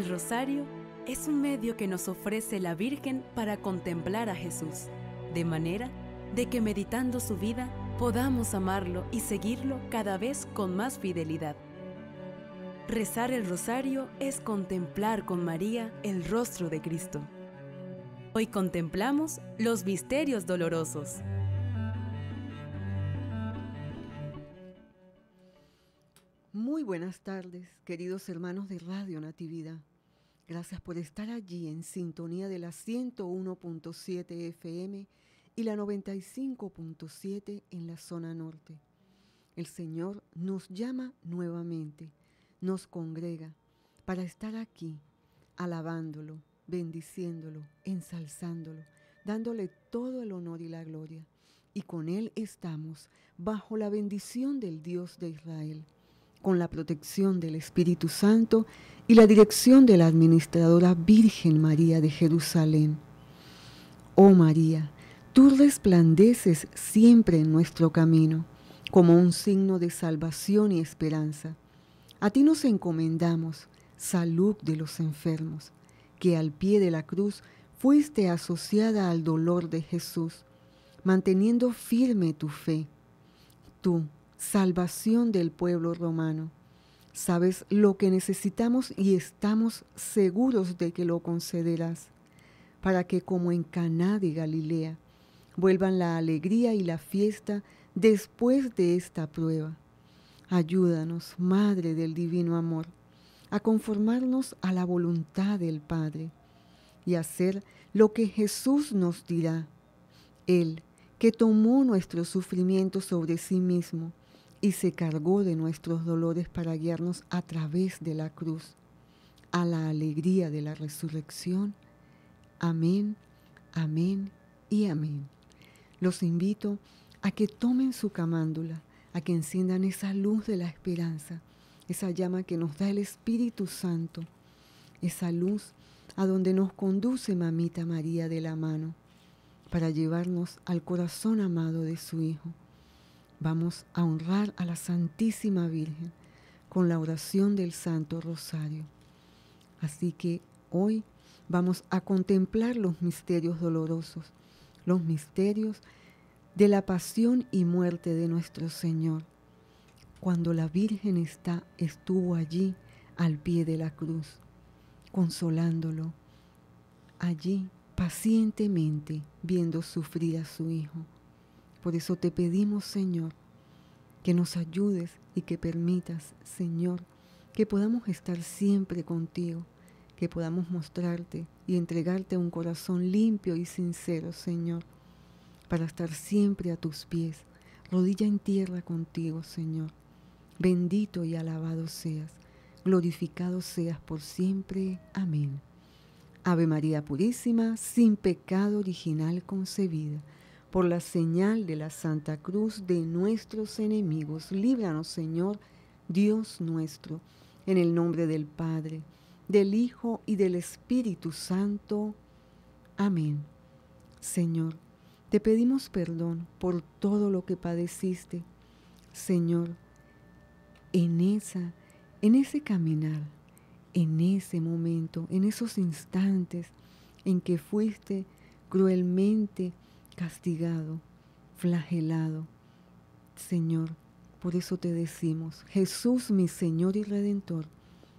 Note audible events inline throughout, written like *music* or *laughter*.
El rosario es un medio que nos ofrece la Virgen para contemplar a Jesús, de manera de que meditando su vida podamos amarlo y seguirlo cada vez con más fidelidad. Rezar el rosario es contemplar con María el rostro de Cristo. Hoy contemplamos los misterios dolorosos. Muy buenas tardes, queridos hermanos de Radio Natividad. Gracias por estar allí en sintonía de la 101.7 FM y la 95.7 en la zona norte. El Señor nos llama nuevamente, nos congrega para estar aquí, alabándolo, bendiciéndolo, ensalzándolo, dándole todo el honor y la gloria. Y con Él estamos bajo la bendición del Dios de Israel con la protección del Espíritu Santo y la dirección de la Administradora Virgen María de Jerusalén. Oh María, tú resplandeces siempre en nuestro camino como un signo de salvación y esperanza. A ti nos encomendamos, salud de los enfermos, que al pie de la cruz fuiste asociada al dolor de Jesús, manteniendo firme tu fe. Tú, salvación del pueblo romano. Sabes lo que necesitamos y estamos seguros de que lo concederás, para que como en Caná de Galilea vuelvan la alegría y la fiesta después de esta prueba. Ayúdanos, Madre del Divino Amor, a conformarnos a la voluntad del Padre y hacer lo que Jesús nos dirá. Él, que tomó nuestro sufrimiento sobre sí mismo, y se cargó de nuestros dolores para guiarnos a través de la cruz a la alegría de la resurrección. Amén, amén y amén. Los invito a que tomen su camándula, a que enciendan esa luz de la esperanza, esa llama que nos da el Espíritu Santo, esa luz a donde nos conduce Mamita María de la mano, para llevarnos al corazón amado de su Hijo vamos a honrar a la Santísima Virgen con la oración del Santo Rosario. Así que hoy vamos a contemplar los misterios dolorosos, los misterios de la pasión y muerte de nuestro Señor, cuando la Virgen está, estuvo allí al pie de la cruz, consolándolo, allí pacientemente viendo sufrir a su Hijo por eso te pedimos, Señor, que nos ayudes y que permitas, Señor, que podamos estar siempre contigo, que podamos mostrarte y entregarte un corazón limpio y sincero, Señor, para estar siempre a tus pies, rodilla en tierra contigo, Señor. Bendito y alabado seas, glorificado seas por siempre. Amén. Ave María Purísima, sin pecado original concebida por la señal de la Santa Cruz de nuestros enemigos. Líbranos, Señor, Dios nuestro, en el nombre del Padre, del Hijo y del Espíritu Santo. Amén. Señor, te pedimos perdón por todo lo que padeciste. Señor, en esa, en ese caminar, en ese momento, en esos instantes en que fuiste cruelmente castigado, flagelado. Señor, por eso te decimos, Jesús mi Señor y Redentor,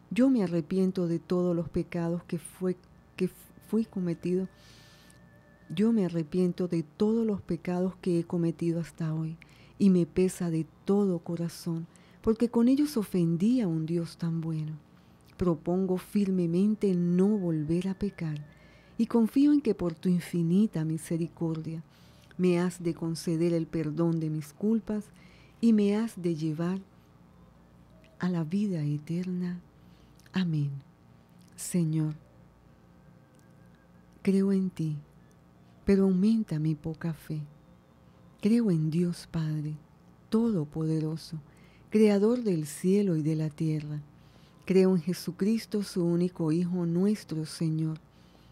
yo me arrepiento de todos los pecados que, fue, que fui cometido. Yo me arrepiento de todos los pecados que he cometido hasta hoy y me pesa de todo corazón, porque con ellos ofendí a un Dios tan bueno. Propongo firmemente no volver a pecar y confío en que por tu infinita misericordia me has de conceder el perdón de mis culpas y me has de llevar a la vida eterna. Amén. Señor, creo en ti, pero aumenta mi poca fe. Creo en Dios Padre, Todopoderoso, Creador del cielo y de la tierra. Creo en Jesucristo, su único Hijo, nuestro Señor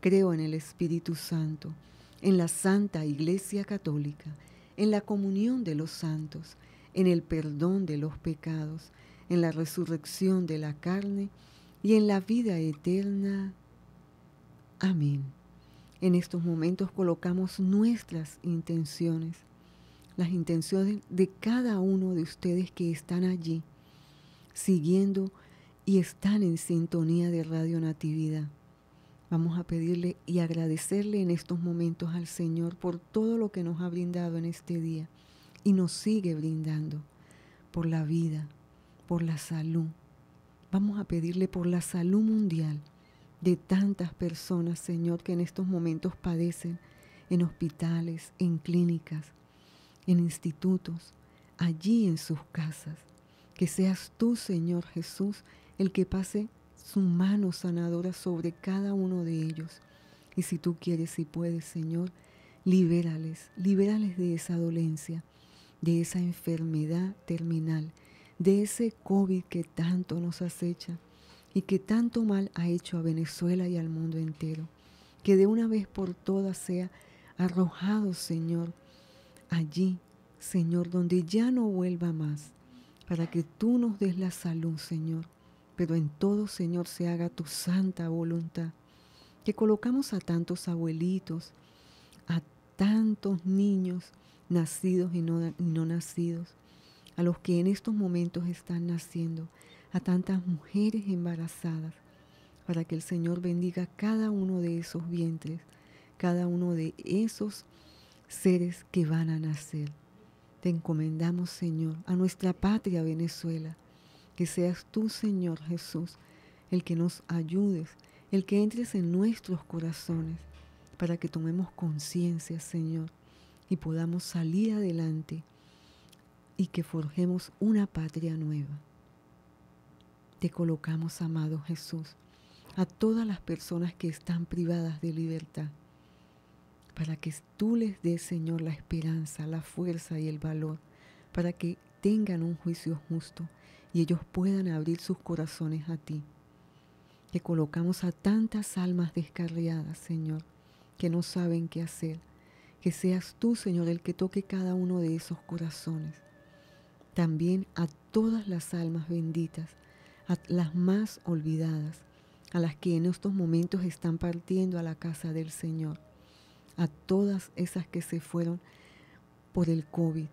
Creo en el Espíritu Santo, en la Santa Iglesia Católica, en la comunión de los santos, en el perdón de los pecados, en la resurrección de la carne y en la vida eterna. Amén. En estos momentos colocamos nuestras intenciones, las intenciones de cada uno de ustedes que están allí, siguiendo y están en sintonía de Radio Natividad. Vamos a pedirle y agradecerle en estos momentos al Señor por todo lo que nos ha brindado en este día y nos sigue brindando, por la vida, por la salud. Vamos a pedirle por la salud mundial de tantas personas, Señor, que en estos momentos padecen en hospitales, en clínicas, en institutos, allí en sus casas. Que seas tú, Señor Jesús, el que pase su mano sanadora sobre cada uno de ellos. Y si tú quieres y puedes, Señor, libérales, libérales de esa dolencia, de esa enfermedad terminal, de ese COVID que tanto nos acecha y que tanto mal ha hecho a Venezuela y al mundo entero. Que de una vez por todas sea arrojado, Señor, allí, Señor, donde ya no vuelva más, para que tú nos des la salud, Señor pero en todo, Señor, se haga tu santa voluntad. Que colocamos a tantos abuelitos, a tantos niños nacidos y no, no nacidos, a los que en estos momentos están naciendo, a tantas mujeres embarazadas, para que el Señor bendiga cada uno de esos vientres, cada uno de esos seres que van a nacer. Te encomendamos, Señor, a nuestra patria Venezuela que seas tú, Señor Jesús, el que nos ayudes, el que entres en nuestros corazones, para que tomemos conciencia, Señor, y podamos salir adelante y que forjemos una patria nueva. Te colocamos, amado Jesús, a todas las personas que están privadas de libertad, para que tú les des, Señor, la esperanza, la fuerza y el valor, para que tengan un juicio justo y ellos puedan abrir sus corazones a ti. Que colocamos a tantas almas descarriadas, Señor, que no saben qué hacer. Que seas tú, Señor, el que toque cada uno de esos corazones. También a todas las almas benditas, a las más olvidadas, a las que en estos momentos están partiendo a la casa del Señor, a todas esas que se fueron por el COVID.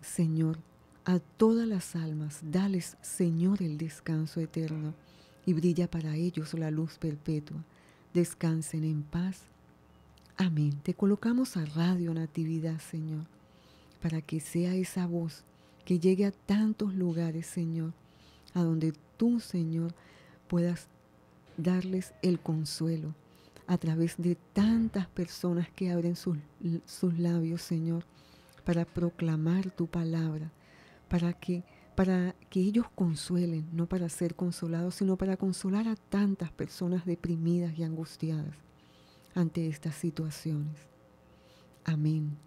Señor, a todas las almas, dales, Señor, el descanso eterno y brilla para ellos la luz perpetua. Descansen en paz. Amén. Te colocamos a Radio Natividad, Señor, para que sea esa voz que llegue a tantos lugares, Señor, a donde tú, Señor, puedas darles el consuelo a través de tantas personas que abren sus, sus labios, Señor, para proclamar tu palabra para que, para que ellos consuelen, no para ser consolados, sino para consolar a tantas personas deprimidas y angustiadas ante estas situaciones. Amén,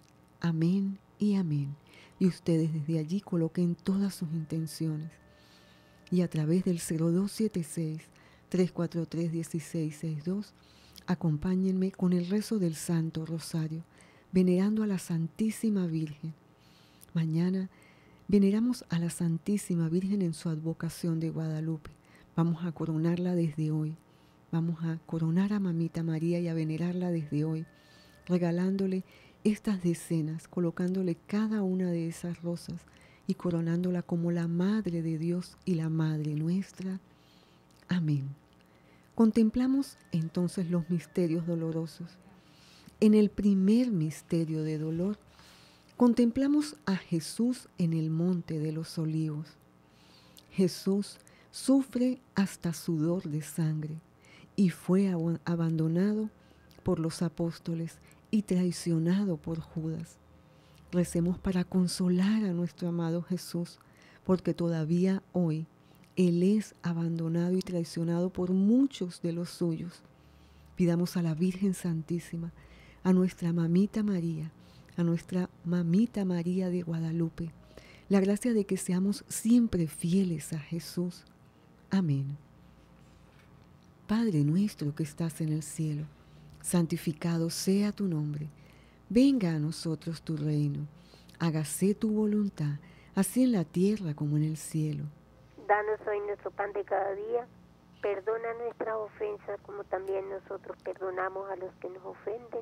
amén y amén. Y ustedes desde allí coloquen todas sus intenciones. Y a través del 0276-343-1662, acompáñenme con el rezo del Santo Rosario, venerando a la Santísima Virgen. Mañana Veneramos a la Santísima Virgen en su advocación de Guadalupe. Vamos a coronarla desde hoy. Vamos a coronar a Mamita María y a venerarla desde hoy, regalándole estas decenas, colocándole cada una de esas rosas y coronándola como la Madre de Dios y la Madre nuestra. Amén. Contemplamos entonces los misterios dolorosos. En el primer misterio de dolor, contemplamos a Jesús en el monte de los olivos. Jesús sufre hasta sudor de sangre y fue abandonado por los apóstoles y traicionado por Judas. Recemos para consolar a nuestro amado Jesús, porque todavía hoy Él es abandonado y traicionado por muchos de los suyos. Pidamos a la Virgen Santísima, a nuestra mamita María, a nuestra mamita María de Guadalupe, la gracia de que seamos siempre fieles a Jesús. Amén. Padre nuestro que estás en el cielo, santificado sea tu nombre. Venga a nosotros tu reino. Hágase tu voluntad, así en la tierra como en el cielo. Danos hoy nuestro pan de cada día. Perdona nuestras ofensas como también nosotros perdonamos a los que nos ofenden.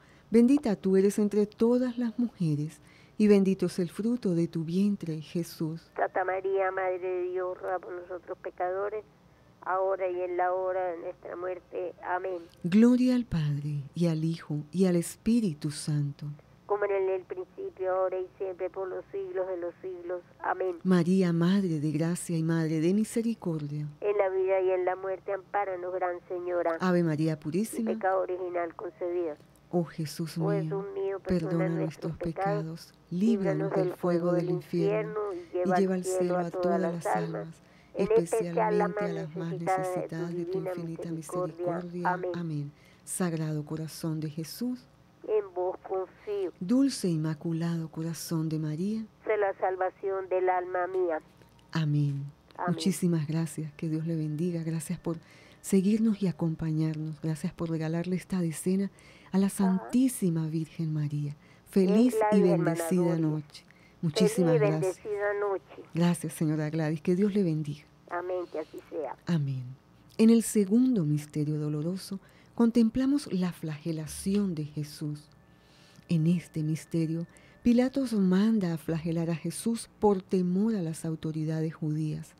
Bendita tú eres entre todas las mujeres, y bendito es el fruto de tu vientre, Jesús. Santa María, Madre de Dios, ruega por nosotros pecadores, ahora y en la hora de nuestra muerte. Amén. Gloria al Padre, y al Hijo, y al Espíritu Santo como en el principio, ahora y siempre, por los siglos de los siglos. Amén. María, Madre de Gracia y Madre de Misericordia. En la vida y en la muerte, ampáranos, Gran Señora. Ave María Purísima. pecado original concebido. Oh Jesús mío, perdona, nuestros pecados, líbranos del fuego del infierno y lleva al cielo a todas las almas, especialmente a las más necesitadas de tu infinita misericordia. Amén. Sagrado corazón de Jesús en vos confío. Dulce e Inmaculado Corazón de María, sé la salvación del alma mía. Amén. Muchísimas gracias, que Dios le bendiga. Gracias por seguirnos y acompañarnos. Gracias por regalarle esta decena a la Santísima Virgen María. Feliz y bendecida noche. Muchísimas Feliz y gracias. Bendecida noche. Gracias, señora Gladys. Que Dios le bendiga. Amén, que así sea. Amén. En el segundo misterio doloroso, contemplamos la flagelación de Jesús. En este misterio, Pilatos manda a flagelar a Jesús por temor a las autoridades judías.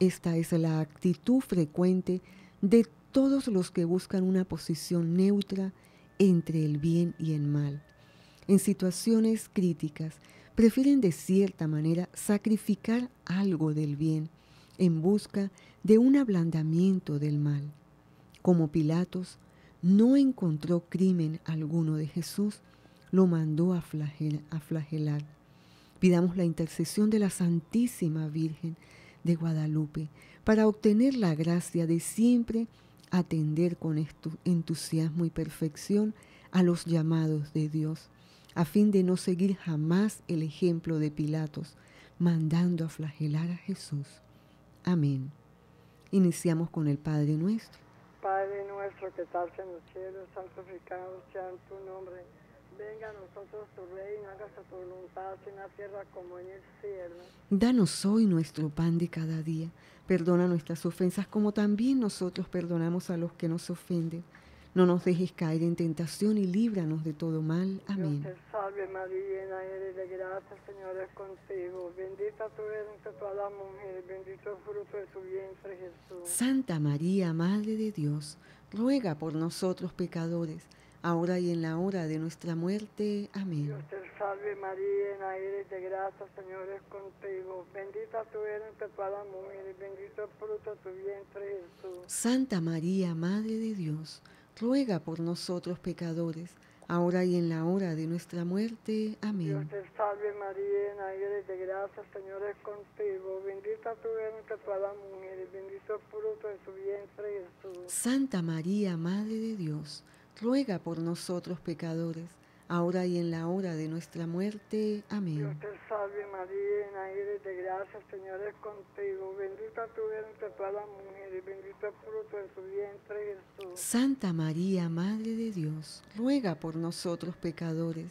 Esta es la actitud frecuente de todos los que buscan una posición neutra entre el bien y el mal. En situaciones críticas, prefieren de cierta manera sacrificar algo del bien en busca de un ablandamiento del mal. Como Pilatos no encontró crimen alguno de Jesús, lo mandó a, flagelar. Pidamos la intercesión de la Santísima Virgen de Guadalupe para obtener la gracia de siempre atender con entusiasmo y perfección a los llamados de Dios, a fin de no seguir jamás el ejemplo de Pilatos, mandando a flagelar a Jesús. Amén. Iniciamos con el Padre nuestro. Padre nuestro que estás en los cielos, santificado sea tu nombre. Venga a nosotros tu reino, hágase tu voluntad en la tierra como en el cielo. Danos hoy nuestro pan de cada día. Perdona nuestras ofensas como también nosotros perdonamos a los que nos ofenden no nos dejes caer en tentación y líbranos de todo mal. Amén. Dios te salve María, llena eres de gracia, Señor es contigo. Bendita tú eres entre todas las mujeres, bendito el fruto de tu vientre Jesús. Santa María, Madre de Dios, ruega por nosotros pecadores, ahora y en la hora de nuestra muerte. Amén. Dios te salve María, llena eres de gracia, Señor es contigo. Bendita tú eres entre todas las mujeres, bendito el fruto de tu vientre Jesús. Santa María, Madre de Dios, ruega por nosotros pecadores, ahora y en la hora de nuestra muerte. Amén. Dios te salve María, llena eres de gracia, Señor es contigo, bendita tú eres entre todas las mujeres, bendito el fruto de tu vientre Jesús. Santa María, Madre de Dios, ruega por nosotros pecadores, ahora y en la hora de nuestra muerte. Amén. Dios te salve María, llena eres de gracia, Señor es contigo, bendita tú eres entre todas las mujeres, bendito el fruto de tu vientre Jesús. Santa María, Madre de Dios, ruega por nosotros pecadores,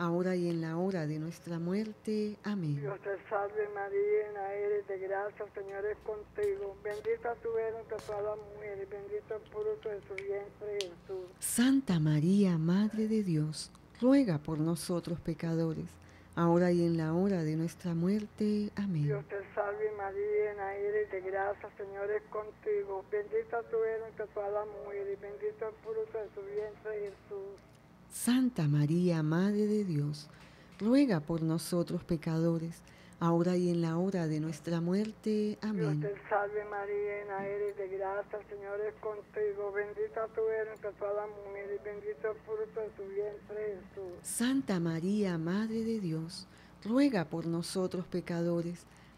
ahora y en la hora de nuestra muerte. Amén. Dios te salve María, llena eres de gracia, Señor es contigo, bendita tú eres entre todas las mujeres, bendito el fruto de tu vientre Jesús. Santa María, Madre de Dios, ruega por nosotros pecadores, ahora y en la hora de nuestra muerte. Amén. Dios te salve María, llena eres de gracia, Señor es contigo, bendita tú eres entre todas las mujeres, bendito el fruto de tu vientre Jesús. Santa María, Madre de Dios, ruega por nosotros pecadores, ahora y en la hora de nuestra muerte. Amén. Dios te salve María, llena eres de gracia, Señor es contigo, bendita tú eres entre todas las mujeres, bendito el fruto de tu vientre Jesús. Santa María, Madre de Dios, ruega por nosotros pecadores,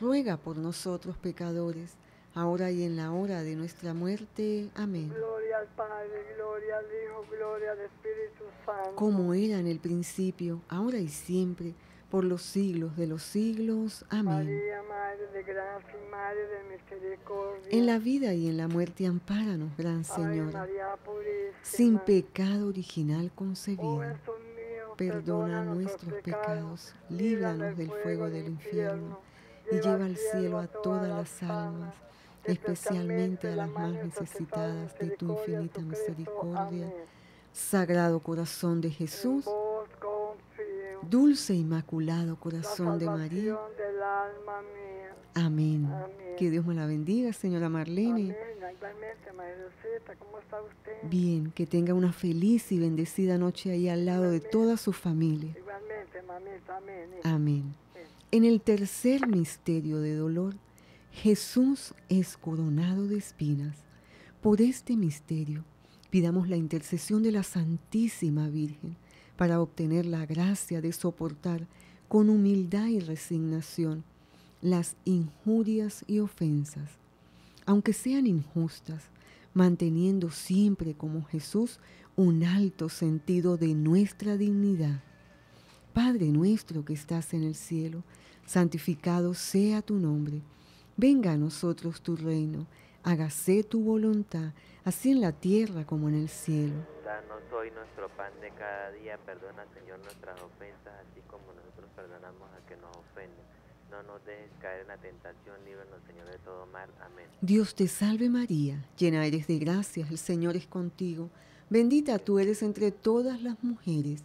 ruega por nosotros pecadores, ahora y en la hora de nuestra muerte. Amén. Gloria al Padre, gloria al Hijo, gloria al Espíritu Santo. Como era en el principio, ahora y siempre, por los siglos de los siglos. Amén. María, Madre de gracia y Madre de misericordia. En la vida y en la muerte, ampáranos, Gran purísima. Sin pecado original Oh concebido. Mío, Perdona nuestros pecados, líbranos del fuego del infierno, y lleva al cielo a todas las almas, especialmente a las más necesitadas de tu infinita misericordia. Sagrado corazón de Jesús, dulce e inmaculado La corazón de María. Amén. Que Dios me la bendiga, señora Marlene. Bien, que tenga una feliz y bendecida noche ahí al lado de toda su familia. Amén. En el tercer misterio de dolor, Jesús es coronado de espinas. Por este misterio, pidamos la intercesión de la Santísima Virgen para obtener la gracia de soportar con humildad y resignación las injurias y ofensas, aunque sean injustas, manteniendo siempre como Jesús un alto sentido de nuestra dignidad. Padre nuestro que estás en el cielo, santificado sea tu nombre. Venga a nosotros tu reino. Hágase tu voluntad, así en la tierra como en el cielo. Danos hoy nuestro pan de cada día, perdona Señor nuestras ofensas, así como nosotros perdonamos a que nos ofenden. No nos dejes caer en la tentación, líbranos Señor de todo mal. Amén. Dios te salve María, llena eres de gracia, el Señor es contigo. Bendita tú eres entre todas las mujeres,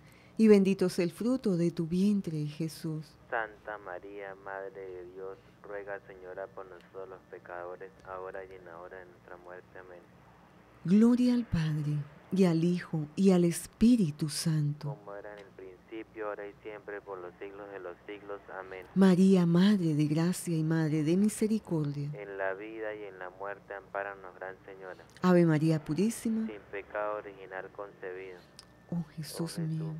y bendito es el fruto de tu vientre, Jesús. Santa María, Madre de Dios, ruega Señora por nosotros los pecadores, ahora y en la hora de nuestra muerte. Amén. Gloria al Padre, y al Hijo, y al Espíritu Santo. Como era en el principio, ahora y siempre, por los siglos de los siglos. Amén. María, Madre de Gracia y Madre de Misericordia. En la vida y en la muerte, ampáranos, Gran Señora. Ave María Purísima. Sin pecado original concebido. Oh Jesús mío,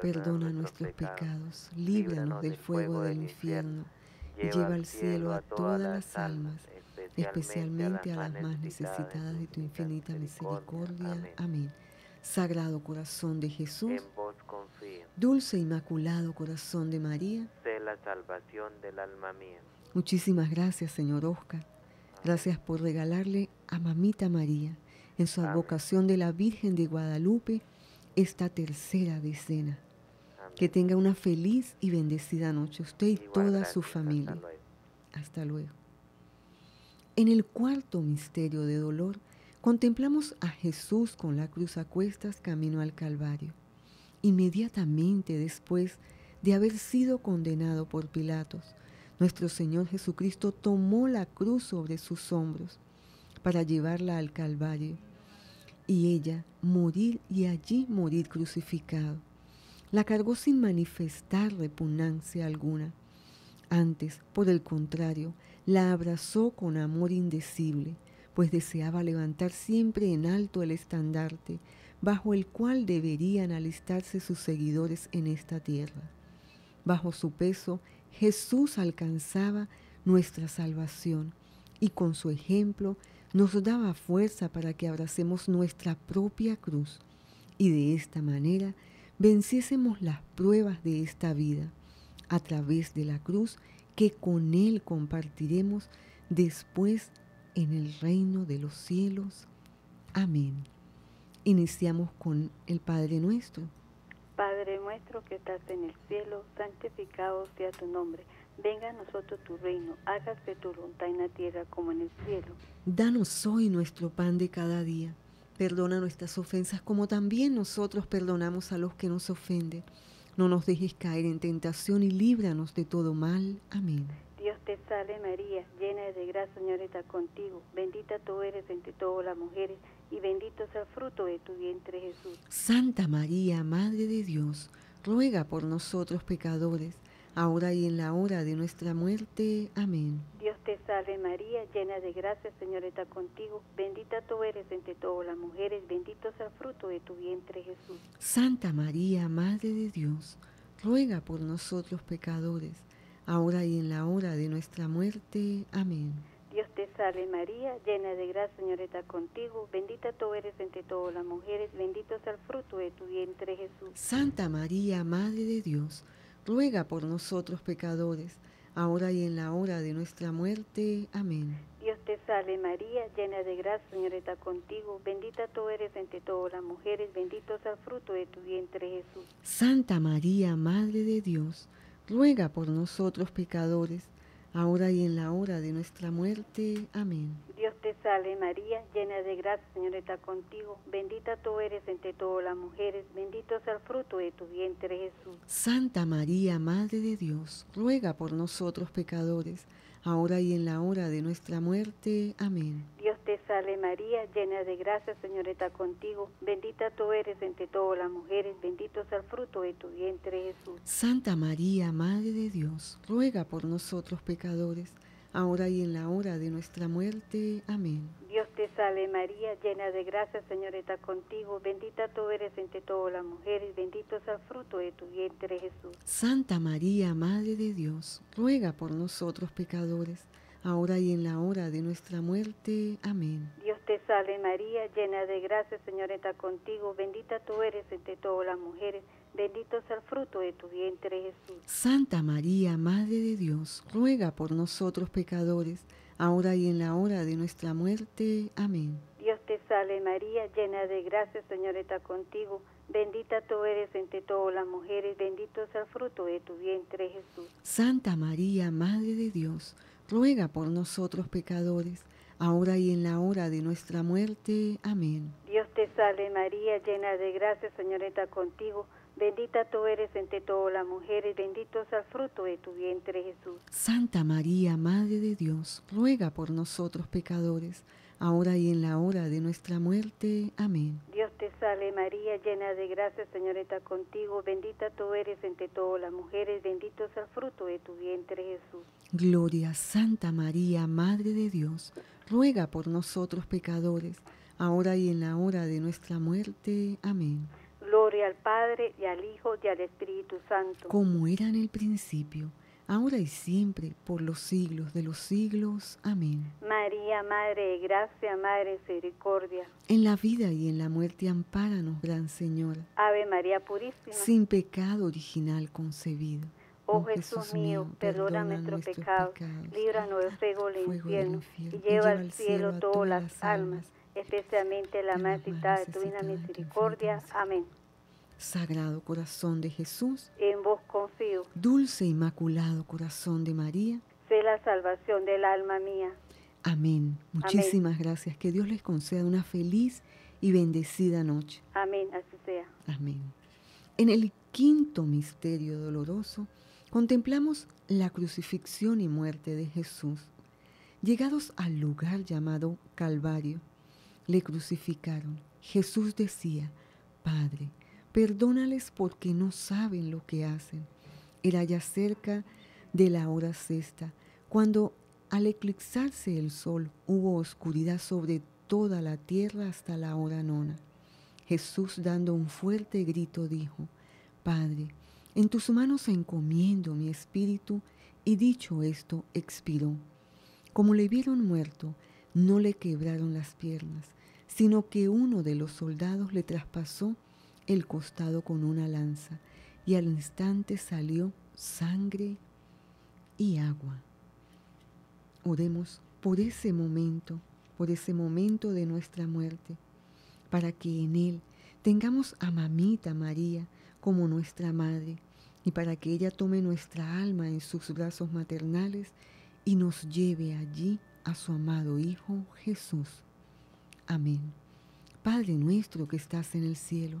perdona nuestros pecados, líbranos del fuego del infierno, y lleva al cielo a todas las almas, especialmente a las más necesitadas de tu infinita misericordia. Amén. Sagrado corazón de Jesús, dulce inmaculado corazón de María, Sé la salvación del alma mía. muchísimas gracias, Señor Oscar. Gracias por regalarle a Mamita María, en su advocación de la Virgen de Guadalupe, esta tercera decena. Amén. Que tenga una feliz y bendecida noche, usted y Igual, toda su Hasta familia. luego. Hasta luego. En el cuarto misterio de dolor, contemplamos a Jesús con la cruz a cuestas camino al Calvario. Inmediatamente después de haber sido condenado por Pilatos, nuestro Señor Jesucristo tomó la cruz sobre sus hombros para llevarla al Calvario y ella morir y allí morir crucificado. La cargó sin manifestar repugnancia alguna. Antes, por el contrario, la abrazó con amor indecible, pues deseaba levantar siempre en alto el estandarte bajo el cual deberían alistarse sus seguidores en esta tierra. Bajo su peso, Jesús alcanzaba nuestra salvación y con su ejemplo nos daba fuerza para que abracemos nuestra propia cruz y de esta manera venciésemos las pruebas de esta vida a través de la cruz que con Él compartiremos después en el reino de los cielos. Amén. Iniciamos con el Padre nuestro. Padre nuestro que estás en el cielo, santificado sea tu nombre. Venga a nosotros tu reino, hágase tu voluntad en la tierra como en el cielo. Danos hoy nuestro pan de cada día. Perdona nuestras ofensas como también nosotros perdonamos a los que nos ofenden. No nos dejes caer en tentación y líbranos de todo mal. Amén. Dios te salve María, llena de gracia, Señor está contigo. Bendita tú eres entre todas las mujeres y bendito es el fruto de tu vientre Jesús. Santa María, Madre de Dios, ruega por nosotros pecadores, ahora y en la hora de nuestra muerte. Amén. Dios te salve María, llena de gracia, Señor está contigo. Bendita tú eres entre todas las mujeres, bendito es el fruto de tu vientre Jesús. Santa María, Madre de Dios, ruega por nosotros pecadores, ahora y en la hora de nuestra muerte. Amén. Dios te salve María, llena de gracia, Señor está contigo. Bendita tú eres entre todas las mujeres, bendito es el fruto de tu vientre Jesús. Santa María, Madre de Dios, ruega por nosotros pecadores, ahora y en la hora de nuestra muerte. Amén. Dios te salve María, llena de gracia, Señor está contigo. Bendita tú eres entre todas las mujeres, bendito es el fruto de tu vientre Jesús. Santa María, Madre de Dios, ruega por nosotros pecadores, ahora y en la hora de nuestra muerte. Amén. Dios salve María, llena de gracia, Señor está contigo. Bendita tú eres entre todas las mujeres, bendito es el fruto de tu vientre Jesús. Santa María, Madre de Dios, ruega por nosotros pecadores, ahora y en la hora de nuestra muerte. Amén. Dios te salve María, llena de gracia, Señor está contigo. Bendita tú eres entre todas las mujeres, bendito es el fruto de tu vientre Jesús. Santa María, Madre de Dios, ruega por nosotros pecadores, ahora y en la hora de nuestra muerte. Amén. Dios te salve María, llena de gracia, Señor está contigo. Bendita tú eres entre todas las mujeres, bendito es el fruto de tu vientre Jesús. Santa María, Madre de Dios, ruega por nosotros pecadores, ahora y en la hora de nuestra muerte. Amén. Dios te salve María, llena de gracia, Señor está contigo. Bendita tú eres entre todas las mujeres, bendito es el fruto de tu vientre Jesús. Santa María, Madre de Dios, ruega por nosotros pecadores, ahora y en la hora de nuestra muerte. Amén. Dios te salve María, llena de gracia, Señor está contigo. Bendita tú eres entre todas las mujeres, bendito es el fruto de tu vientre Jesús. Santa María, Madre de Dios, ruega por nosotros pecadores, ahora y en la hora de nuestra muerte. Amén. Dios te salve María, llena de gracia, Señor está contigo. Bendita tú eres entre todas las mujeres, bendito es el fruto de tu vientre Jesús. Santa María, Madre de Dios, ruega por nosotros pecadores, ahora y en la hora de nuestra muerte. Amén. Dios te salve María, llena de gracia, Señor está contigo. Bendita tú eres entre todas las mujeres, bendito es el fruto de tu vientre Jesús. Gloria, Santa María, Madre de Dios, ruega por nosotros pecadores, ahora y en la hora de nuestra muerte. Amén. Gloria al Padre y al Hijo y al Espíritu Santo. Como era en el principio, ahora y siempre, por los siglos de los siglos. Amén. María, Madre de Gracia, Madre de Misericordia. En la vida y en la muerte, ampáranos, Gran Señora. Ave María Purísima. Sin pecado original concebido. Oh Jesús mío, perdona nuestros pecados, líbranos del fuego del infierno y lleva al cielo todas las almas, especialmente la más necesitada de tu misericordia. Amén. Sagrado corazón de Jesús, En vos confío, dulce inmaculado corazón de María. sé la salvación del alma mía. Amén. Muchísimas gracias. Que Dios les conceda una feliz y bendecida noche. Amén, así sea. Amén. En el quinto misterio doloroso contemplamos la crucifixión y muerte de Jesús. Llegados al lugar llamado Calvario, le crucificaron. Jesús decía, Padre, perdónales porque no saben lo que hacen. Era ya cerca de la hora sexta, cuando al eclipsarse el sol hubo oscuridad sobre toda la tierra hasta la hora nona. Jesús dando un fuerte grito dijo, Padre, en tus manos encomiendo mi espíritu, y dicho esto, expiró. Como le vieron muerto, no le quebraron las piernas, sino que uno de los soldados le traspasó el costado con una lanza, y al instante salió sangre y agua. Oremos por ese momento, por ese momento de nuestra muerte, para que en él tengamos a Mamita María como nuestra madre y para que ella tome nuestra alma en sus brazos maternales y nos lleve allí a su amado Hijo Jesús. Amén. Padre nuestro que estás en el cielo,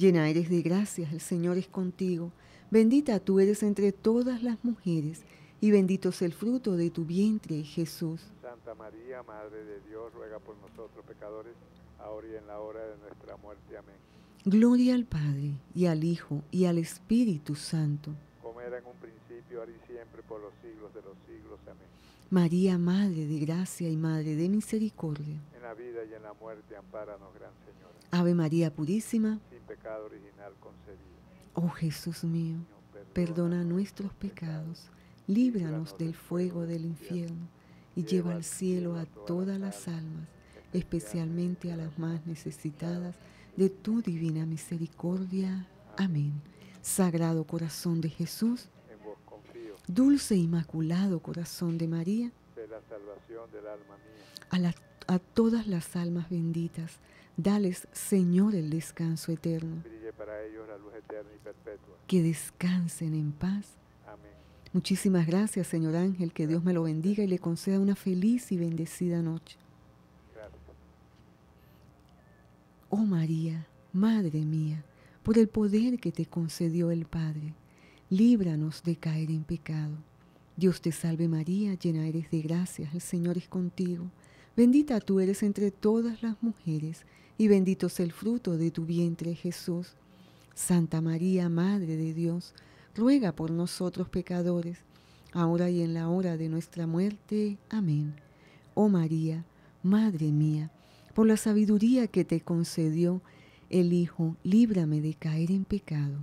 llena eres de gracia, el Señor es contigo. Bendita tú eres entre todas las mujeres, y bendito es el fruto de tu vientre, Jesús. Santa María, Madre de Dios, ruega por nosotros pecadores, ahora y en la hora de nuestra muerte. Amén. Gloria al Padre, y al Hijo, y al Espíritu Santo. Como era en un principio, ahora y siempre, por los siglos de los siglos. Amén. María, Madre de Gracia y Madre de Misericordia. En la vida y en la muerte, ampáranos, Gran Señora. Ave María Purísima. Pecado original concebido. Oh Jesús mío, perdona nuestros pecados, líbranos del fuego del infierno y lleva al cielo a todas las almas, especialmente a las más necesitadas de tu divina misericordia. Amén. Sagrado corazón de Jesús, dulce inmaculado corazón de María. A, la, a todas las almas benditas, dales, Señor, el descanso eterno. Brille para ellos la luz eterna y perpetua. Que descansen en paz. Amén. Muchísimas gracias, Señor Ángel, que Dios me lo bendiga y le conceda una feliz y bendecida noche. Gracias. Oh María, Madre mía, por el poder que te concedió el Padre, líbranos de caer en pecado. Dios te salve María, llena eres de gracia, el Señor es contigo. Bendita tú eres entre todas las mujeres, y bendito es el fruto de tu vientre, Jesús. Santa María, Madre de Dios, ruega por nosotros pecadores, ahora y en la hora de nuestra muerte. Amén. Oh María, Madre mía, Por la sabiduría que te concedió el Hijo, líbrame de caer en pecado.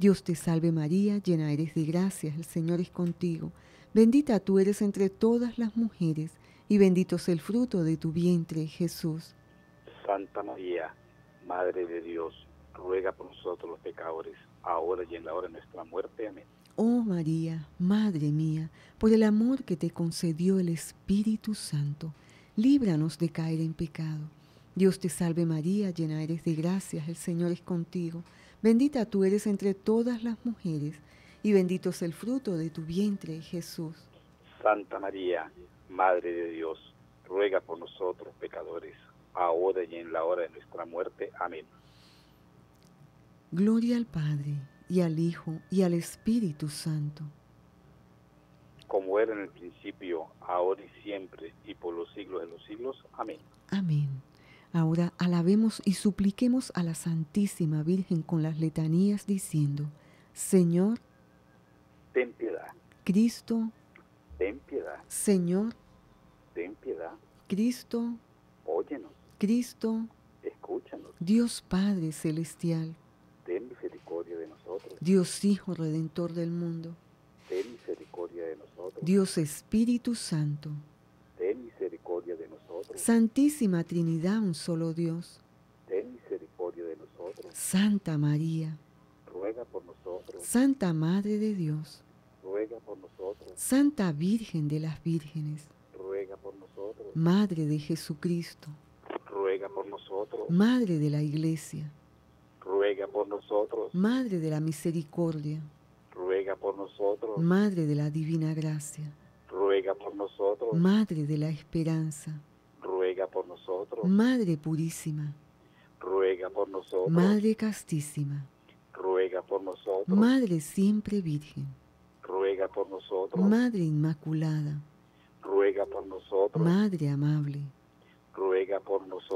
Dios te salve María, llena eres de gracias, el Señor es contigo. Bendita tú eres entre todas las mujeres, y bendito es el fruto de tu vientre, Jesús. Santa María, Madre de Dios, ruega por nosotros los pecadores, ahora y en la hora de nuestra muerte. Amén. Oh María, Madre mía, por el amor que te concedió el Espíritu Santo, líbranos de caer en pecado. Dios te salve María, llena eres de gracias, el Señor es contigo. Bendita tú eres entre todas las mujeres, y bendito es el fruto de tu vientre, Jesús. Santa María, Madre de Dios, ruega por nosotros pecadores, ahora y en la hora de nuestra muerte. Amén. Gloria al Padre y al Hijo, y al Espíritu Santo. Como era en el principio, ahora y siempre, y por los siglos de los siglos. Amén. Amén. Ahora alabemos y supliquemos a la Santísima Virgen con las letanías diciendo, Señor, ten piedad. Cristo, ten piedad. Señor, ten piedad. Cristo, óyenos. Cristo, escúchanos. Dios Padre Celestial, ten misericordia de nosotros. Dios Hijo Redentor del mundo, ten misericordia de nosotros. Dios Espíritu Santo, ten misericordia de nosotros. Santísima Trinidad, un solo Dios, ten misericordia de nosotros. Santa María, ruega por nosotros. Santa Madre de Dios, ruega por nosotros. Santa Virgen de las Vírgenes, ruega por nosotros. Madre de Jesucristo. Madre de la Iglesia, ruega por nosotros. Madre de la Misericordia, ruega por nosotros. Madre de la Divina Gracia, ruega por nosotros. Madre de la Esperanza, ruega por nosotros. Madre Purísima, ruega por nosotros. Madre Castísima, ruega por nosotros. Madre Siempre Virgen, ruega por nosotros. Madre Inmaculada, ruega por nosotros. Madre Amable,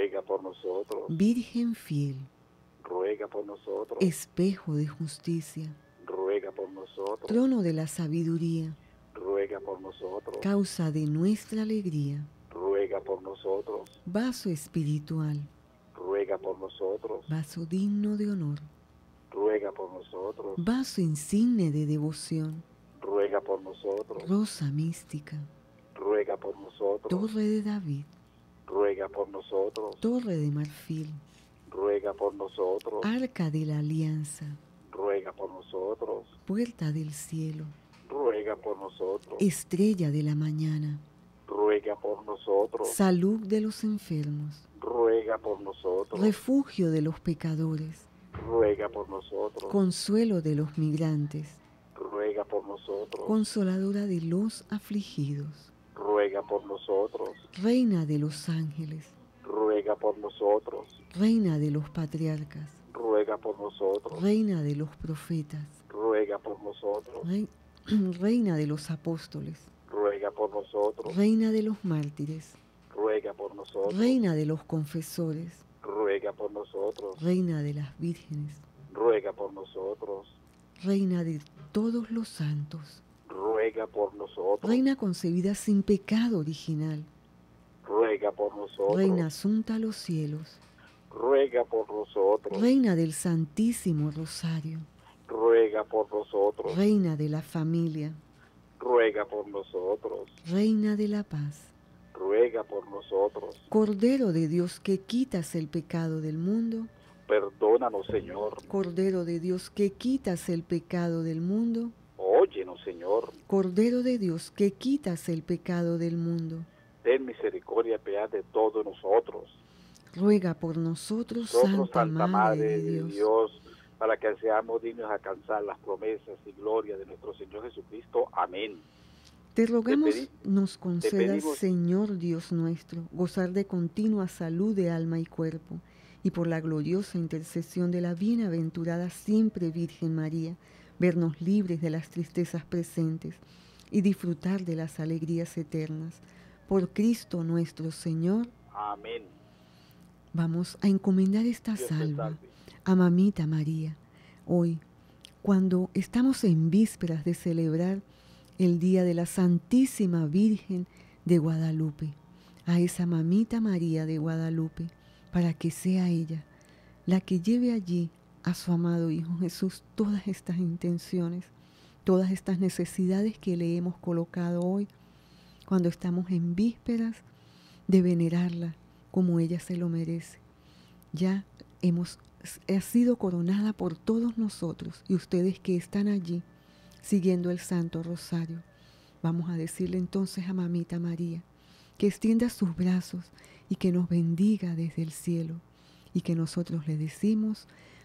ruega por nosotros. Virgen fiel, ruega por nosotros. Espejo de justicia, ruega por nosotros. Trono de la sabiduría, ruega por nosotros. Causa de nuestra alegría, ruega por nosotros. Vaso espiritual, ruega por nosotros. Vaso digno de honor, ruega por nosotros. Vaso insigne de devoción, ruega por nosotros. Rosa mística, ruega por nosotros. Torre de David, ruega por nosotros. Torre de marfil, ruega por nosotros. Arca de la alianza, ruega por nosotros. Puerta del cielo, ruega por nosotros. Estrella de la mañana, ruega por nosotros. Salud de los enfermos, ruega por nosotros. Refugio de los pecadores, ruega por nosotros. Consuelo de los migrantes, ruega por nosotros. Consoladora de los afligidos, ruega por nosotros. Reina de los ángeles, ruega por nosotros. Reina de los patriarcas, ruega por nosotros. Reina de los profetas, ruega por nosotros. *clears throat* Reina de los apóstoles, ruega por nosotros. Reina de los mártires, ruega por nosotros. Reina de los confesores, ruega por nosotros. Reina de las vírgenes, ruega por nosotros. Reina de todos los santos, ruega por nosotros. Reina concebida sin pecado original, ruega por nosotros. Reina asunta a los cielos, ruega por nosotros. Reina del Santísimo Rosario, ruega por nosotros. Reina de la familia, ruega por nosotros. Reina de la paz, ruega por nosotros. Cordero de Dios que quitas el pecado del mundo, perdónanos, Señor. Cordero de Dios que quitas el pecado del mundo, óyenos, Señor. Cordero de Dios que quitas el pecado del mundo, ten misericordia y piedad de todos nosotros. Ruega por nosotros, nosotros Santa, Santa, Madre, de Dios. Dios, para que seamos dignos de alcanzar las promesas y gloria de nuestro Señor Jesucristo. Amén. Te rogamos nos concedas, Señor Dios nuestro, gozar de continua salud de alma y cuerpo, y por la gloriosa intercesión de la bienaventurada siempre Virgen María, vernos libres de las tristezas presentes y disfrutar de las alegrías eternas. Por Cristo nuestro Señor. Amén. Vamos a encomendar esta salva a Mamita María. Hoy, cuando estamos en vísperas de celebrar el día de la Santísima Virgen de Guadalupe, a esa Mamita María de Guadalupe, para que sea ella la que lleve allí a su amado Hijo Jesús todas estas intenciones, todas estas necesidades que le hemos colocado hoy, cuando estamos en vísperas de venerarla como ella se lo merece. Ya hemos ha sido coronada por todos nosotros y ustedes que están allí siguiendo el Santo Rosario. Vamos a decirle entonces a Mamita María que extienda sus brazos y que nos bendiga desde el cielo y que nosotros le decimos,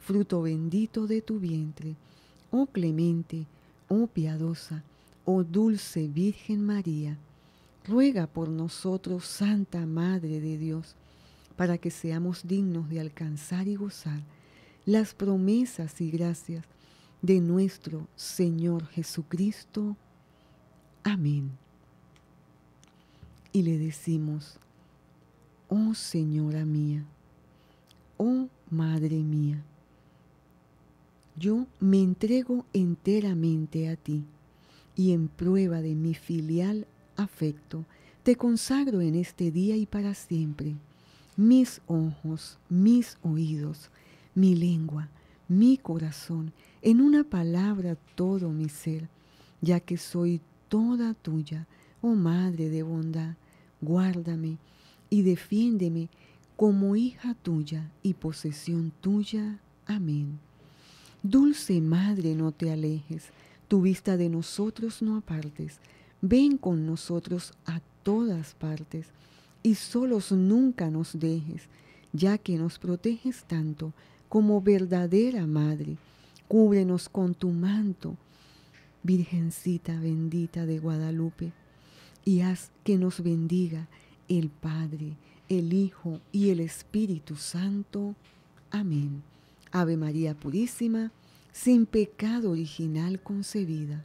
fruto bendito de tu vientre, oh clemente, oh piadosa, oh dulce Virgen María, ruega por nosotros, Santa Madre de Dios, para que seamos dignos de alcanzar y gozar las promesas y gracias de nuestro Señor Jesucristo. Amén. Y le decimos, oh Señora mía, oh Madre mía, yo me entrego enteramente a ti y en prueba de mi filial afecto, te consagro en este día y para siempre mis ojos, mis oídos, mi lengua, mi corazón, en una palabra todo mi ser, ya que soy toda tuya, oh Madre de bondad, guárdame y defiéndeme como hija tuya y posesión tuya. Amén. Dulce Madre, no te alejes, tu vista de nosotros no apartes, ven con nosotros a todas partes y solos nunca nos dejes, ya que nos proteges tanto como verdadera Madre. Cúbrenos con tu manto, Virgencita bendita de Guadalupe, y haz que nos bendiga el Padre, el Hijo y el Espíritu Santo. Amén. Ave María Purísima, sin pecado original concebida.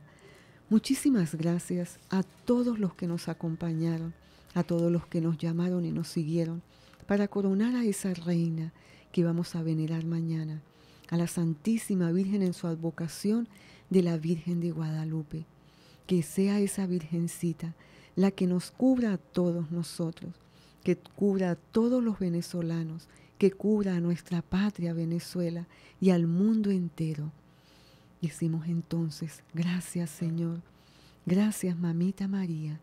Muchísimas gracias a todos los que nos acompañaron a todos los que nos llamaron y nos siguieron para coronar a esa reina que vamos a venerar mañana, a la Santísima Virgen en su advocación de la Virgen de Guadalupe. Que sea esa Virgencita la que nos cubra a todos nosotros, que cubra a todos los venezolanos, que cubra a nuestra patria Venezuela y al mundo entero. Decimos entonces, gracias Señor, gracias Mamita María,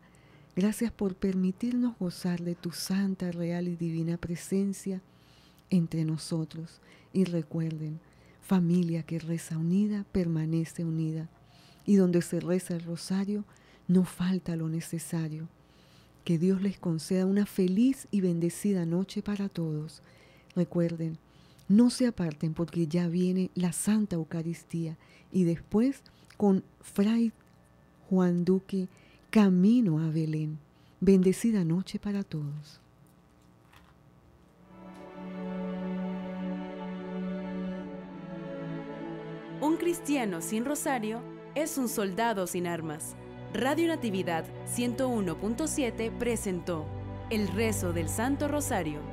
Gracias por permitirnos gozar de tu santa, real y divina presencia entre nosotros. Y recuerden, familia que reza unida, permanece unida. Y donde se reza el rosario, no falta lo necesario. Que Dios les conceda una feliz y bendecida noche para todos. Recuerden, no se aparten porque ya viene la Santa Eucaristía y después con Fray Juan Duque camino a Belén. Bendecida noche para todos. Un cristiano sin rosario es un soldado sin armas. Radio Natividad 101.7 presentó El rezo del Santo Rosario.